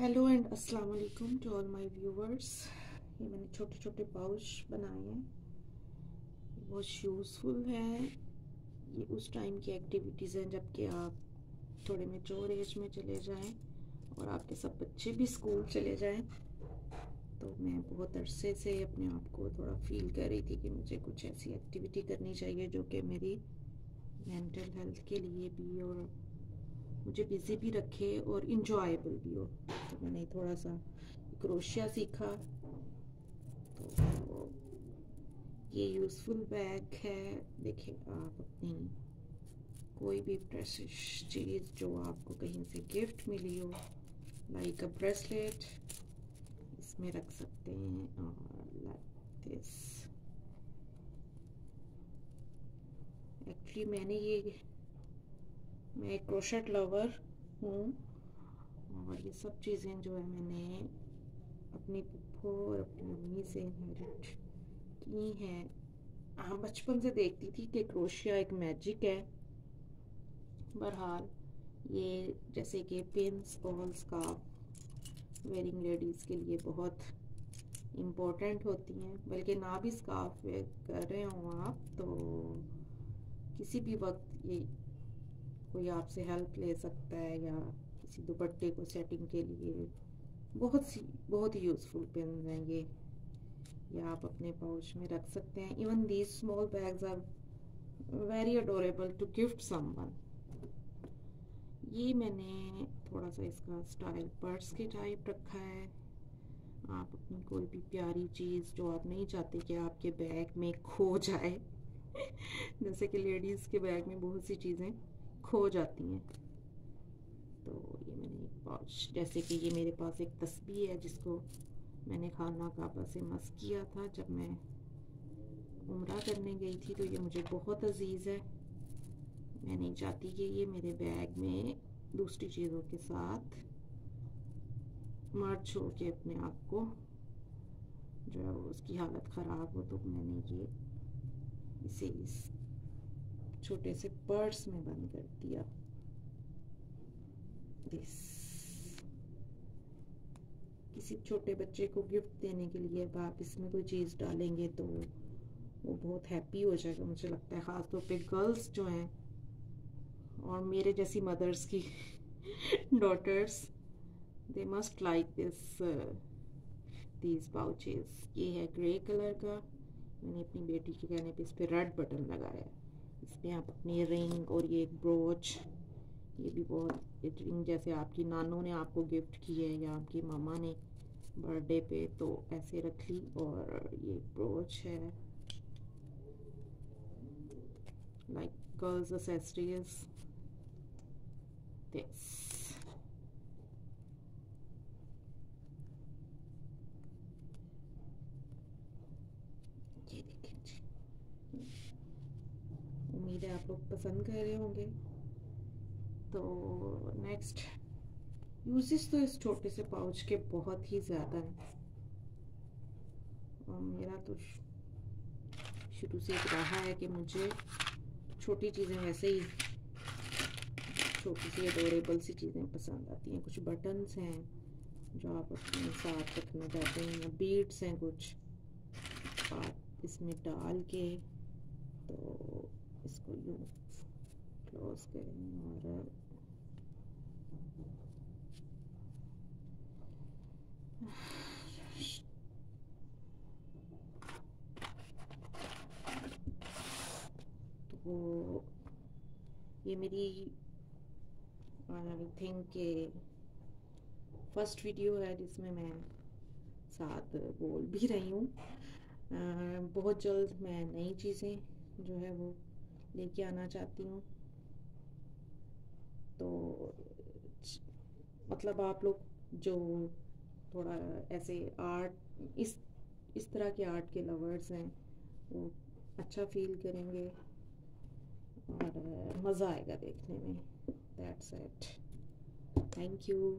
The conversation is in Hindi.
हेलो एंड अस्सलाम वालेकुम टू ऑल माय व्यूवर्स ये मैंने छोटे छोटे पाउच बनाए हैं। बहुत यूज़फुल है। ये उस टाइम की एक्टिविटीज़ हैं जबकि आप थोड़े मेचोर एज में चले जाएँ और आपके सब बच्चे भी स्कूल चले जाएँ। तो मैं बहुत अरसे से अपने आप को थोड़ा फील कर रही थी कि मुझे कुछ ऐसी एक्टिविटी करनी चाहिए जो कि मेरी मेंटल हेल्थ के लिए भी और मुझे बिज़ी भी रखे और इन्जॉयबल भी हो। तो मैंने थोड़ा सा क्रोशिया सीखा। तो ये यूज़फुल बैग है। देखिए आप अपनी कोई भी प्रेसिश चीज़ जो आपको कहीं से गिफ्ट मिली हो लाइक अ ब्रेसलेट इसमें रख सकते हैं और लाइक दिस एक्चुअली मैंने ये मैं एक क्रोशट लवर हूँ। और ये सब चीज़ें जो है मैंने अपनी पुप्पो और अपनी मम्मी से इनहेरिट की हैं। हाँ बचपन से देखती थी कि क्रोशिया एक मैजिक है। बहरहाल ये जैसे कि पिंस और का वेयरिंग लेडीज़ के लिए बहुत इम्पोर्टेंट होती हैं। बल्कि ना भी स्काफ कर रहे हों आप तो किसी भी वक्त ये कोई आपसे हेल्प ले सकता है या किसी दुपट्टे को सेटिंग के लिए। बहुत सी, बहुत ही यूज़फुल पेन हैं ये। या आप अपने पाउच में रख सकते हैं। Even these small bags are very adorable to gift someone ये मैंने थोड़ा सा इसका स्टाइल पर्स के टाइप रखा है। आप अपनी कोई भी प्यारी चीज़ जो आप नहीं चाहते कि आपके बैग में खो जाए। जैसे कि लेडीज़ के बैग में बहुत सी चीज़ें। खो जाती हैं। तो ये मैंने एक पाउच, जैसे कि ये मेरे पास एक तस्वीर है जिसको मैंने खाना काबा से मस किया था जब मैं उम्र करने गई थी तो ये मुझे बहुत अज़ीज़ है। मैं नहीं चाहती कि ये मेरे बैग में दूसरी चीज़ों के साथ मर्च हो के अपने आप को जो है उसकी हालत ख़राब हो तो मैंने ये इसे इस छोटे से पर्स में बंद कर दिया। दिस किसी छोटे बच्चे को गिफ्ट देने के लिए अब आप इसमें कोई चीज़ डालेंगे तो वो बहुत हैप्पी हो जाएगा। मुझे लगता है ख़ास तौर पे गर्ल्स जो हैं और मेरे जैसी मदर्स की daughters they must like this these pouches ये है ग्रे कलर का। मैंने अपनी बेटी के कहने पे इस पर रेड बटन लगाया। इसमें आप अपनी रिंग और ये एक ब्रोच, ये भी बहुत रिंग जैसे आपकी नानों ने आपको गिफ्ट की है या आपकी मामा ने बर्थडे पे तो ऐसे रख ली और ये ब्रोच है। लाइक गर्ल्स असेसरीज this ये देखें उम्मीद है आप लोग पसंद कर रहे होंगे। तो नेक्स्ट यूजेस तो इस छोटे से पाउच के बहुत ही ज़्यादा हैं। और मेरा तो शुरू से रहा है कि मुझे छोटी चीज़ें वैसे ही, छोटी सी अडोरेबल सी चीज़ें पसंद आती हैं। कुछ बटन्स हैं जो आप अपने साथ रखना चाहते हैं, या बीड्स हैं कुछ आप इसमें डाल के तो इसको यूँ क्लोज करें और तो ये मेरी आई थिंक के फ़र्स्ट वीडियो है जिसमें मैं साथ बोल भी रही हूँ। बहुत जल्द मैं नई चीज़ें जो है वो लेके आना चाहती हूँ। तो मतलब आप लोग जो थोड़ा ऐसे आर्ट, इस इस तरह के आर्ट के लवर्स हैं, वो अच्छा फील करेंगे और मज़ा आएगा देखने में। That's it thank you